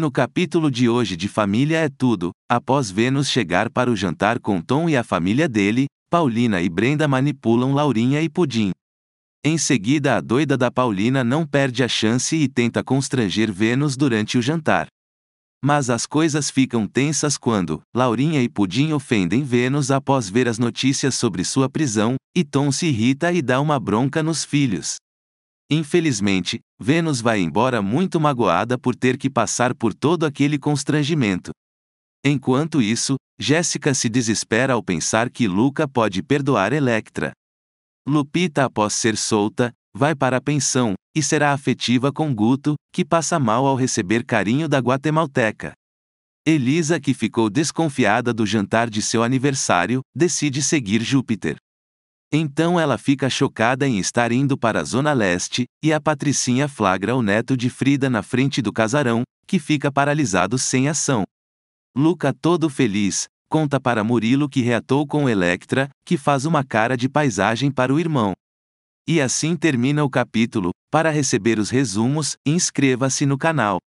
no capítulo de hoje de Família é Tudo, após Vênus chegar para o jantar com Tom e a família dele, Paulina e Brenda manipulam Laurinha e Pudim. Em seguida, a doida da Paulina não perde a chance e tenta constranger Vênus durante o jantar. Mas as coisas ficam tensas quando Laurinha e Pudim ofendem Vênus após ver as notícias sobre sua prisão, e Tom se irrita e dá uma bronca nos filhos. Infelizmente, Vênus vai embora muito magoada por ter que passar por todo aquele constrangimento. Enquanto isso, Jéssica se desespera ao pensar que Luca pode perdoar Electra. Lupita, após ser solta, vai para a pensão, e será afetiva com Guto, que passa mal ao receber carinho da guatemalteca. Elisa, que ficou desconfiada do jantar de seu aniversário, decide seguir Júpiter. Então ela fica chocada em estar indo para a Zona Leste, e a Patricinha flagra o neto de Frida na frente do casarão, que fica paralisado sem ação. Luca, todo feliz, conta para Murilo que reatou com Electra, que faz uma cara de paisagem para o irmão. E assim termina o capítulo. Para receber os resumos, inscreva-se no canal.